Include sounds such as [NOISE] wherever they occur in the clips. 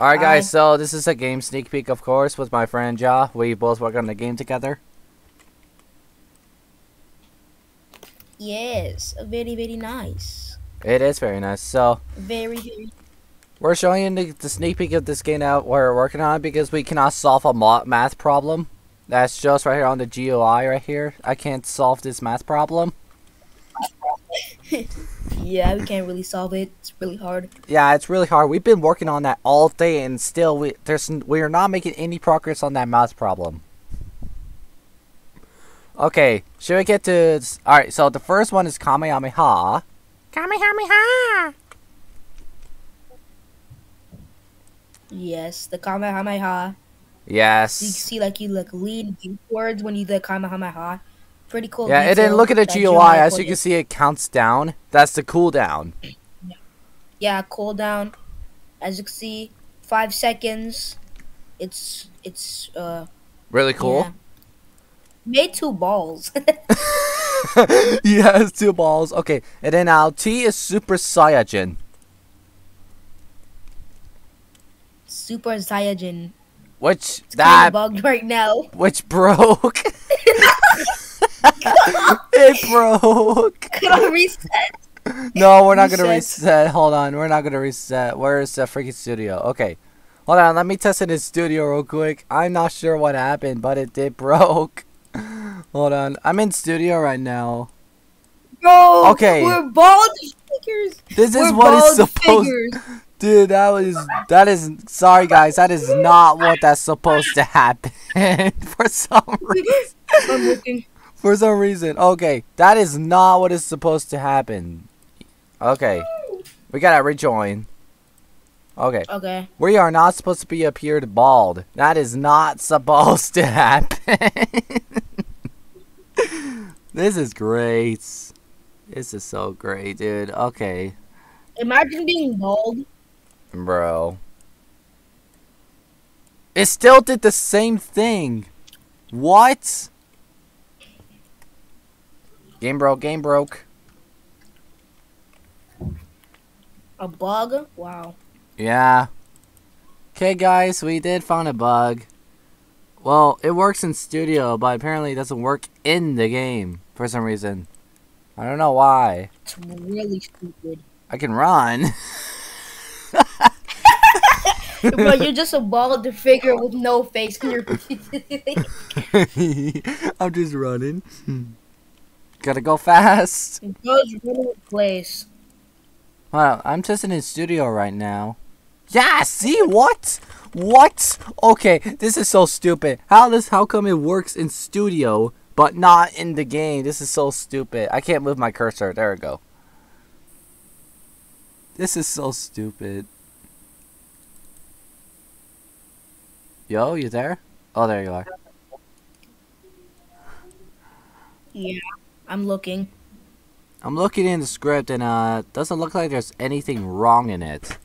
Alright, guys, so this is a game sneak peek, of course, with my friend Ja. We both work on the game together. Yes, very very nice. It is very nice. So, Very very. we're showing you the, the sneak peek of this game out we're working on because we cannot solve a math problem. That's just right here on the GUI right here. I can't solve this math problem. [LAUGHS] Yeah, we can't really solve it. It's really hard. Yeah, it's really hard. We've been working on that all day, and still, we there's we are not making any progress on that math problem. Okay, should we get to? All right, so the first one is Kamehameha. Kamehameha. Yes, the Kamehameha. Yes. You see, like you like lean towards when you do the Kamehameha. Pretty cool. Yeah, and then look at the that GUI. As you can see, it counts down. That's the cooldown. Yeah, cooldown. As you can see, five seconds. It's it's uh Really cool. yeah. Made two balls. [LAUGHS] [LAUGHS] yes, two balls. Okay, and then now T is Super Saiyajin, Super Saiyajin. which It's that bugged right now. which broke. [LAUGHS] [LAUGHS] it broke. [LAUGHS] Could I reset? No, we're not gonna Reset. reset. Hold on, we're not gonna reset. Where's the freaking studio? Okay, hold on. Let me test in in studio real quick. I'm not sure what happened, but it did broke. [LAUGHS] Hold on, I'm in studio right now. Bro, Okay. we're bald figures. This is we're what is supposed. figures. Dude, that was that is sorry guys. That is not what that's supposed to happen for some reason. I'm looking. For some reason, okay, that is not what is supposed to happen. Okay, we gotta rejoin. Okay. Okay. We are not supposed to be appeared bald. That is not [LAUGHS] supposed to happen. [LAUGHS] this is great. This is so great, dude. Okay, Imagine being bald. bro. It still did the same thing. What? Game broke, game broke. A bug? Wow. Yeah. Okay, guys, we did find a bug. Well, it works in studio, but apparently it doesn't work in the game for some reason. I don't know why. It's really stupid. I can run. [LAUGHS] but you're just a bald figure with no face. [LAUGHS] [LAUGHS] I'm just running. Gotta go fast. Goes running in place. Wow, I'm testing in studio right now. Yeah, see what? What? Okay, this is so stupid. How this how come it works in studio but not in the game? This is so stupid. I can't move my cursor. There we go. This is so stupid. Yo, you there? Oh, there you are. Yeah, I'm looking. I'm looking in the script and uh doesn't look like there's anything wrong in it.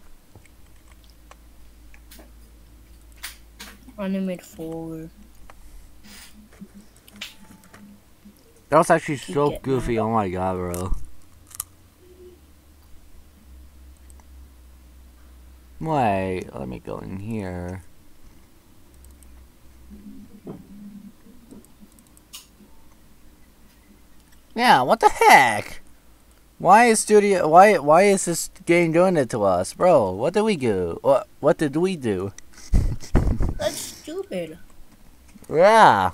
Animate forward. That was actually Keep so goofy. Oh my god, bro. Wait, let me go in here. Yeah, what the heck? Why is studio? Why why is this game doing it to us, bro? What did we do? What what did we do? That's stupid. Yeah.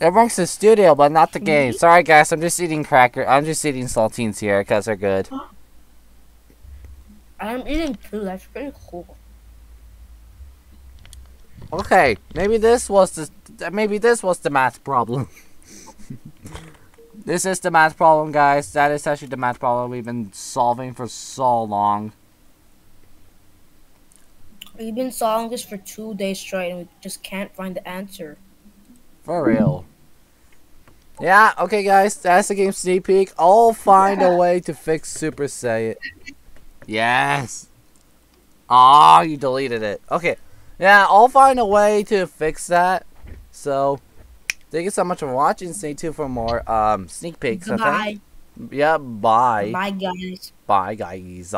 It works the studio, but not the game. Mm-hmm. Sorry, guys. I'm just eating cracker. I'm just eating saltines here because they're good. I'm eating too. That's pretty cool. Okay, maybe this was the maybe this was the math problem. [LAUGHS] this is the math problem, guys. That is actually the math problem we've been solving for so long. We've been solving this for two days straight, and we just can't find the answer. For real. Yeah, okay guys, that's the game sneak peek. I'll find a way to fix Super Saiyan. Yes. Ah, you deleted it. Okay. Yeah, I'll find a way to fix that. So, thank you so much for watching. Stay tuned for more um sneak peeks. Bye. Yeah, bye. Bye, guys. Bye, guys.